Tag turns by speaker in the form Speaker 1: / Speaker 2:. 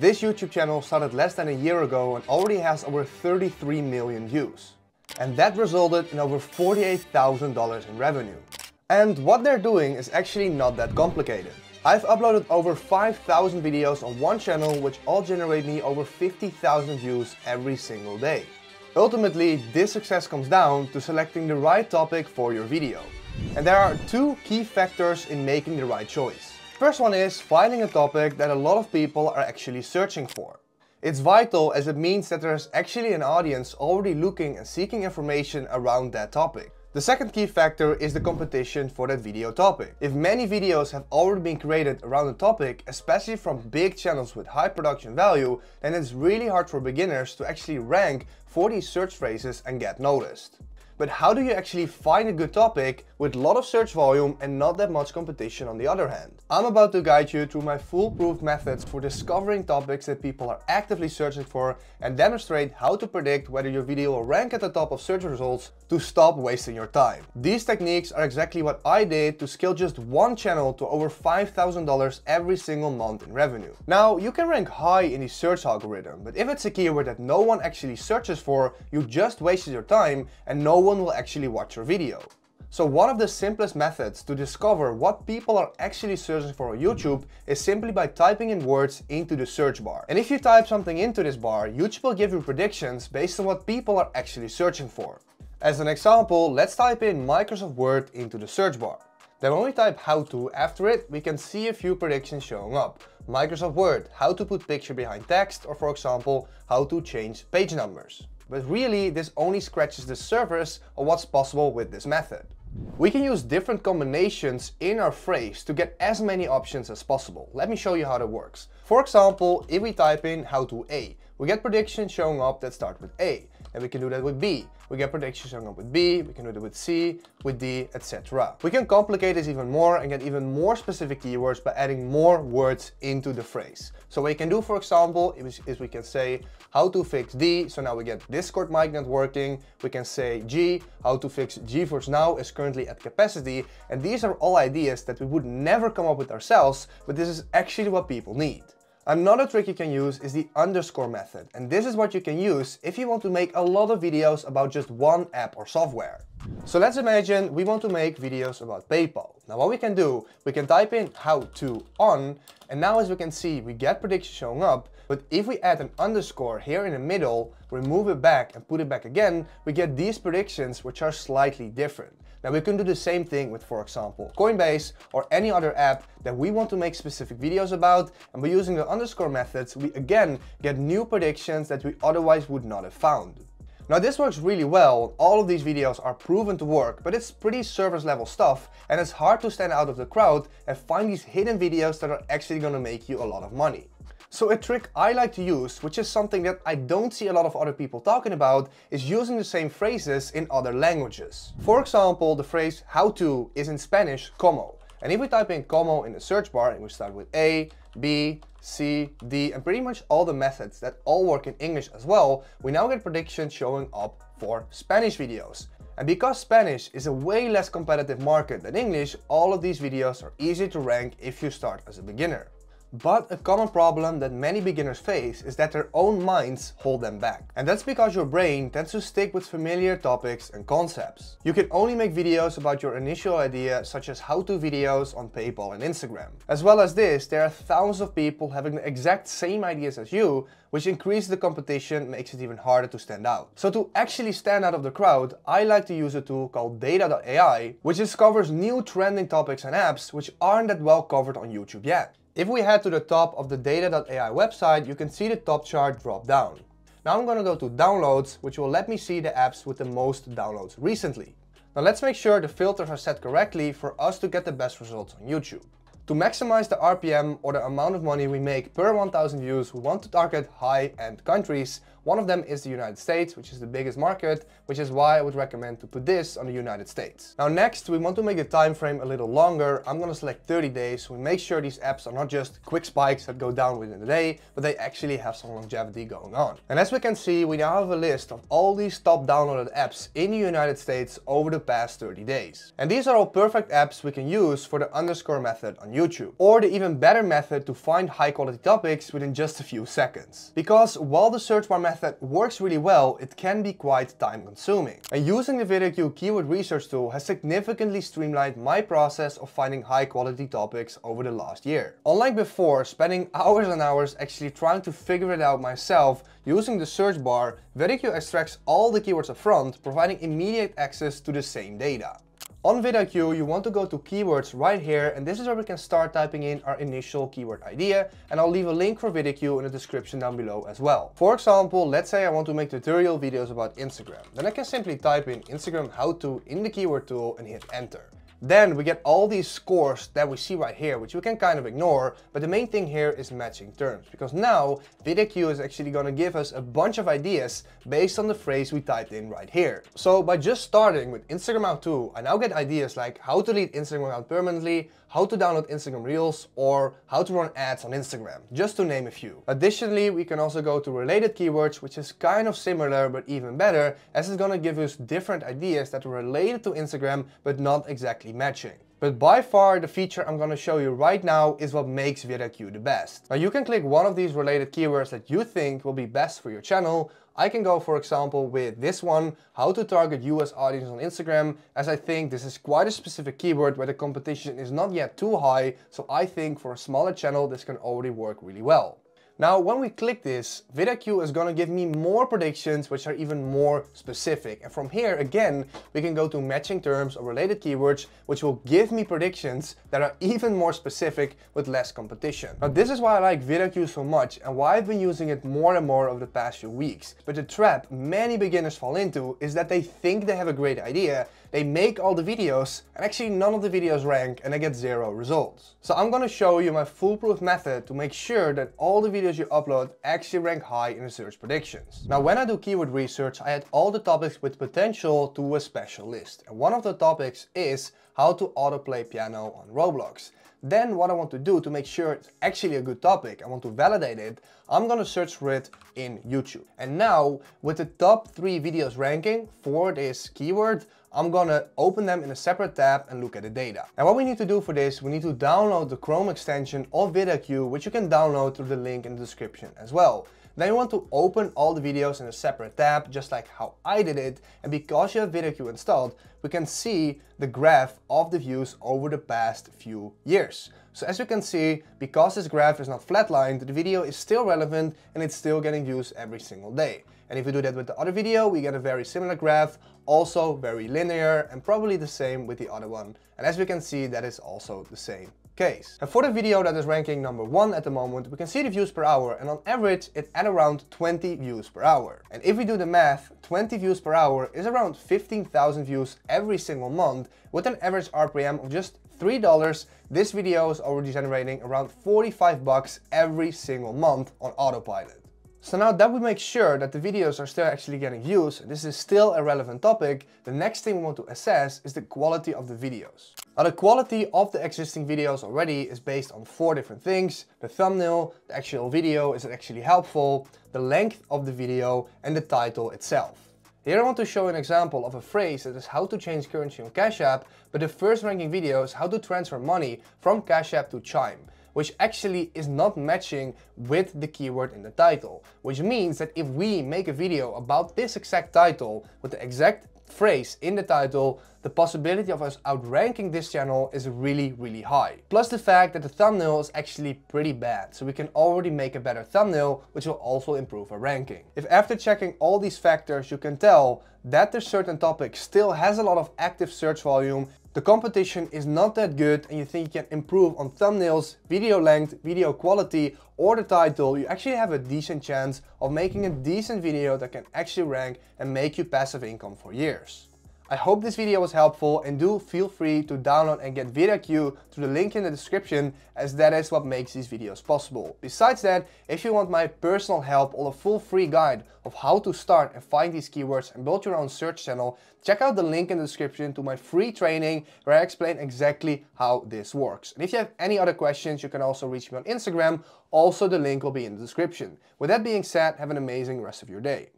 Speaker 1: This YouTube channel started less than a year ago and already has over 33 million views. And that resulted in over $48,000 in revenue. And what they're doing is actually not that complicated. I've uploaded over 5,000 videos on one channel which all generate me over 50,000 views every single day. Ultimately, this success comes down to selecting the right topic for your video. And there are two key factors in making the right choice. First one is finding a topic that a lot of people are actually searching for. It's vital as it means that there's actually an audience already looking and seeking information around that topic. The second key factor is the competition for that video topic. If many videos have already been created around a topic, especially from big channels with high production value, then it's really hard for beginners to actually rank for these search phrases and get noticed. But how do you actually find a good topic with a lot of search volume and not that much competition on the other hand? I'm about to guide you through my foolproof methods for discovering topics that people are actively searching for and demonstrate how to predict whether your video will rank at the top of search results to stop wasting your time. These techniques are exactly what I did to scale just one channel to over $5,000 every single month in revenue. Now, you can rank high in the search algorithm, but if it's a keyword that no one actually searches for, you just wasted your time and no one one will actually watch your video. So one of the simplest methods to discover what people are actually searching for on YouTube is simply by typing in words into the search bar. And if you type something into this bar, YouTube will give you predictions based on what people are actually searching for. As an example, let's type in Microsoft Word into the search bar. Then when we type how to after it, we can see a few predictions showing up. Microsoft Word, how to put picture behind text, or for example, how to change page numbers. But really, this only scratches the surface of what's possible with this method. We can use different combinations in our phrase to get as many options as possible. Let me show you how that works. For example, if we type in how to A, we get predictions showing up that start with A. And we can do that with B. We get predictions showing up with B, we can do that with C, with D, etc. We can complicate this even more and get even more specific keywords by adding more words into the phrase. So what we can do, for example, is, is we can say how to fix D. So now we get Discord mic not working. We can say G, how to fix GeForce Now is currently at capacity. And these are all ideas that we would never come up with ourselves, but this is actually what people need. Another trick you can use is the underscore method, and this is what you can use if you want to make a lot of videos about just one app or software. So let's imagine we want to make videos about PayPal. Now what we can do, we can type in how to on, and now as we can see, we get predictions showing up, but if we add an underscore here in the middle, remove it back and put it back again, we get these predictions which are slightly different. Now we can do the same thing with, for example, Coinbase or any other app that we want to make specific videos about. And by using the underscore methods, we again get new predictions that we otherwise would not have found. Now this works really well, all of these videos are proven to work, but it's pretty service level stuff and it's hard to stand out of the crowd and find these hidden videos that are actually gonna make you a lot of money. So a trick I like to use, which is something that I don't see a lot of other people talking about, is using the same phrases in other languages. For example, the phrase how to is in Spanish como. And if we type in como in the search bar and we start with A, B, C, D, and pretty much all the methods that all work in English as well, we now get predictions showing up for Spanish videos. And because Spanish is a way less competitive market than English, all of these videos are easy to rank if you start as a beginner. But a common problem that many beginners face is that their own minds hold them back. And that's because your brain tends to stick with familiar topics and concepts. You can only make videos about your initial idea, such as how-to videos on PayPal and Instagram. As well as this, there are thousands of people having the exact same ideas as you, which increases the competition makes it even harder to stand out. So to actually stand out of the crowd, I like to use a tool called data.ai, which discovers new trending topics and apps which aren't that well covered on YouTube yet. If we head to the top of the data.ai website, you can see the top chart drop down. Now I'm gonna go to downloads, which will let me see the apps with the most downloads recently. Now let's make sure the filters are set correctly for us to get the best results on YouTube. To maximize the RPM or the amount of money we make per 1000 views, we want to target high-end countries. One of them is the United States, which is the biggest market, which is why I would recommend to put this on the United States. Now next, we want to make the time frame a little longer. I'm gonna select 30 days. We make sure these apps are not just quick spikes that go down within a day, but they actually have some longevity going on. And as we can see, we now have a list of all these top downloaded apps in the United States over the past 30 days. And these are all perfect apps we can use for the underscore method on YouTube. Or the even better method to find high quality topics within just a few seconds. Because while the search bar method works really well, it can be quite time consuming. And using the VidIQ keyword research tool has significantly streamlined my process of finding high quality topics over the last year. Unlike before, spending hours and hours actually trying to figure it out myself, using the search bar, VidIQ extracts all the keywords up front, providing immediate access to the same data. On VidIQ, you want to go to keywords right here, and this is where we can start typing in our initial keyword idea, and I'll leave a link for VidIQ in the description down below as well. For example, let's say I want to make tutorial videos about Instagram. Then I can simply type in Instagram how to in the keyword tool and hit enter. Then we get all these scores that we see right here, which we can kind of ignore, but the main thing here is matching terms, because now VidIQ is actually going to give us a bunch of ideas based on the phrase we typed in right here. So by just starting with Instagram out To, I now get ideas like how to delete Instagram out permanently, how to download Instagram Reels, or how to run ads on Instagram, just to name a few. Additionally, we can also go to related keywords, which is kind of similar, but even better, as it's gonna give us different ideas that are related to Instagram, but not exactly matching. But by far the feature I'm gonna show you right now is what makes VidIQ the best. Now you can click one of these related keywords that you think will be best for your channel, I can go, for example, with this one, how to target US audience on Instagram, as I think this is quite a specific keyword where the competition is not yet too high, so I think for a smaller channel this can already work really well. Now, when we click this, VidIQ is gonna give me more predictions which are even more specific. And from here, again, we can go to matching terms or related keywords, which will give me predictions that are even more specific with less competition. Now, this is why I like VidIQ so much and why I've been using it more and more over the past few weeks. But the trap many beginners fall into is that they think they have a great idea they make all the videos and actually none of the videos rank and I get zero results. So I'm gonna show you my foolproof method to make sure that all the videos you upload actually rank high in the search predictions. Now when I do keyword research, I add all the topics with potential to a special list. And one of the topics is how to autoplay piano on Roblox. Then what I want to do to make sure it's actually a good topic, I want to validate it, I'm gonna search for it in YouTube. And now with the top three videos ranking for this keyword, I'm gonna open them in a separate tab and look at the data. And what we need to do for this, we need to download the Chrome extension of VidIQ, which you can download through the link in the description as well. Then you want to open all the videos in a separate tab, just like how I did it. And because you have VidIQ installed, we can see the graph of the views over the past few years. So as you can see, because this graph is not flatlined, the video is still relevant and it's still getting views every single day. And if we do that with the other video, we get a very similar graph, also very linear and probably the same with the other one. And as we can see, that is also the same case. And for the video that is ranking number one at the moment, we can see the views per hour and on average it's at around 20 views per hour. And if we do the math, 20 views per hour is around 15,000 views every single month with an average RPM of just $3, this video is already generating around 45 bucks every single month on autopilot. So now that we make sure that the videos are still actually getting views, this is still a relevant topic, the next thing we want to assess is the quality of the videos. Now the quality of the existing videos already is based on four different things. The thumbnail, the actual video, is it actually helpful, the length of the video and the title itself. Here I want to show an example of a phrase that is how to change currency on Cash App, but the first ranking video is how to transfer money from Cash App to Chime which actually is not matching with the keyword in the title. Which means that if we make a video about this exact title with the exact phrase in the title, the possibility of us outranking this channel is really, really high. Plus the fact that the thumbnail is actually pretty bad, so we can already make a better thumbnail, which will also improve our ranking. If after checking all these factors you can tell that the certain topic still has a lot of active search volume the competition is not that good and you think you can improve on thumbnails, video length, video quality or the title, you actually have a decent chance of making a decent video that can actually rank and make you passive income for years. I hope this video was helpful and do feel free to download and get VidIQ through the link in the description as that is what makes these videos possible. Besides that, if you want my personal help or a full free guide of how to start and find these keywords and build your own search channel, check out the link in the description to my free training where I explain exactly how this works. And if you have any other questions, you can also reach me on Instagram. Also, the link will be in the description. With that being said, have an amazing rest of your day.